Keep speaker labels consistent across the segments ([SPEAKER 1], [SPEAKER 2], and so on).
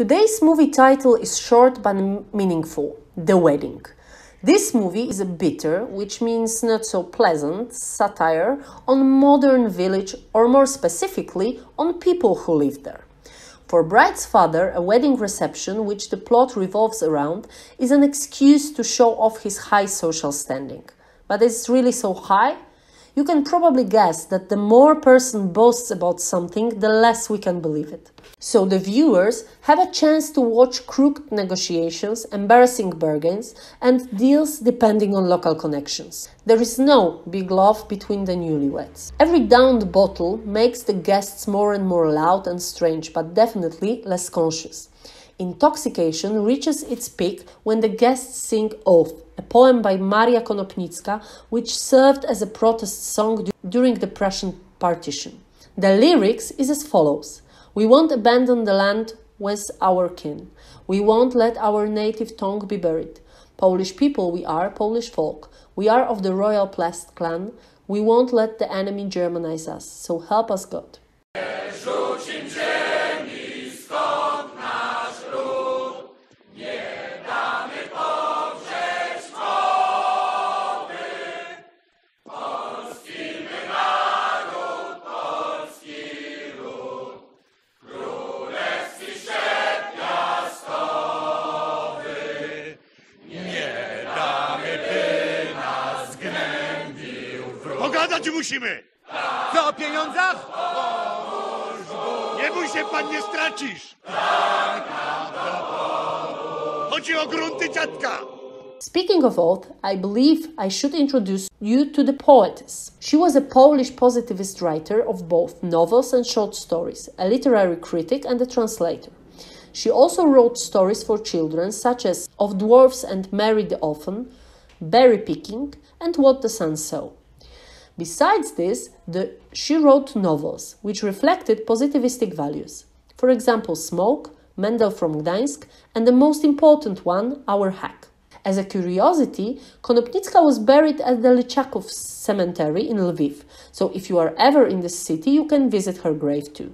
[SPEAKER 1] Today's movie title is short but meaningful The Wedding. This movie is a bitter, which means not so pleasant, satire on modern village or more specifically on people who live there. For Bride's father, a wedding reception, which the plot revolves around, is an excuse to show off his high social standing. But is really so high? You can probably guess that the more person boasts about something, the less we can believe it. So the viewers have a chance to watch crooked negotiations, embarrassing bargains, and deals depending on local connections. There is no big love between the newlyweds. Every downed bottle makes the guests more and more loud and strange, but definitely less conscious. Intoxication reaches its peak when the guests sing Oath, a poem by Maria Konopnicka, which served as a protest song during the Prussian partition. The lyrics is as follows We won't abandon the land with our kin. We won't let our native tongue be buried. Polish people we are, Polish folk. We are of the royal Piast clan. We won't let the enemy Germanize us. So help us God.
[SPEAKER 2] Pogadać musimy!
[SPEAKER 3] Co o pieniądzach?
[SPEAKER 2] Nie bój się, pan nie stracisz! Chodzi o grunty dziadka!
[SPEAKER 1] Speaking of oath, I believe I should introduce you to the poetess. She was a Polish positivist writer of both novels and short stories, a literary critic and a translator. She also wrote stories for children such as Of Dwarfs and Mary the Orphan, Berry Picking, and What the Sun Saw. Besides this, the, she wrote novels which reflected positivistic values. For example, Smoke, Mendel from Gdańsk, and the most important one, Our Hack. As a curiosity, Konopnicka was buried at the Lychakov cemetery in Lviv, so if you are ever in the city, you can visit her grave too.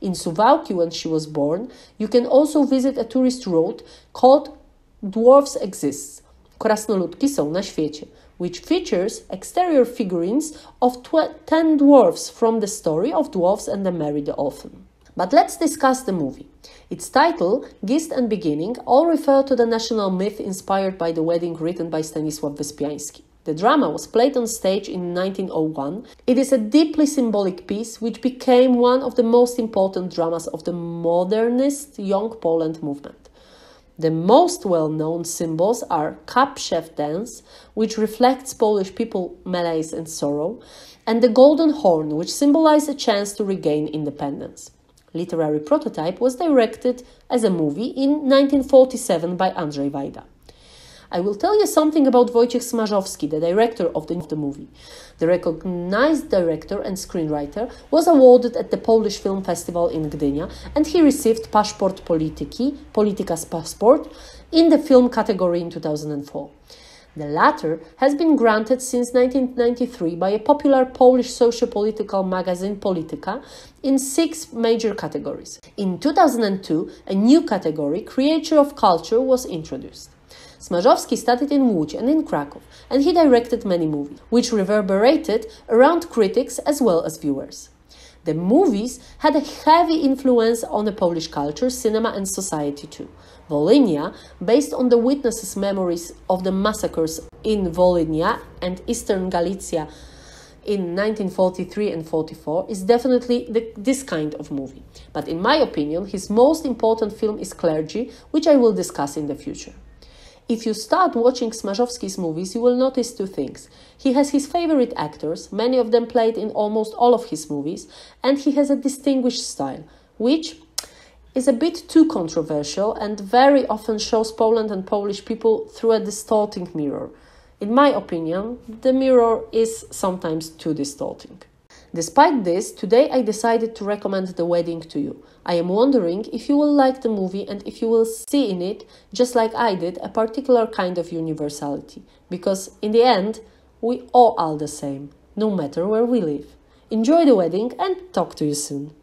[SPEAKER 1] In Suwałki, when she was born, you can also visit a tourist road called Dwarfs Exists. Krasnoludki są na świecie which features exterior figurines of 10 dwarfs from the story of Dwarfs and the the Orphan. But let's discuss the movie. Its title, Gist and Beginning, all refer to the national myth inspired by the wedding written by Stanisław Wyspiański. The drama was played on stage in 1901. It is a deeply symbolic piece which became one of the most important dramas of the modernist Young Poland movement. The most well known symbols are Kapszew dance, which reflects Polish people malaise and sorrow, and the golden horn, which symbolizes a chance to regain independence. Literary prototype was directed as a movie in 1947 by Andrzej Wajda. I will tell you something about Wojciech Smarzowski, the director of the, of the movie. The recognized director and screenwriter was awarded at the Polish Film Festival in Gdynia and he received Paszport Polityki, Polityka's Passport, in the film category in 2004. The latter has been granted since 1993 by a popular Polish socio-political magazine Polityka in six major categories. In 2002, a new category, Creator of Culture, was introduced. Smarzowski studied in Łódź and in Krakow, and he directed many movies, which reverberated around critics as well as viewers. The movies had a heavy influence on the Polish culture, cinema, and society too. Volhynia, based on the witnesses' memories of the massacres in Volhynia and Eastern Galicia in 1943 and 44, is definitely the, this kind of movie. But in my opinion, his most important film is Clergy, which I will discuss in the future. If you start watching Smarzowski's movies, you will notice two things. He has his favorite actors, many of them played in almost all of his movies, and he has a distinguished style, which is a bit too controversial and very often shows Poland and Polish people through a distorting mirror. In my opinion, the mirror is sometimes too distorting. Despite this, today I decided to recommend The Wedding to you. I am wondering if you will like the movie and if you will see in it, just like I did, a particular kind of universality. Because in the end, we all are the same, no matter where we live. Enjoy the wedding and talk to you soon.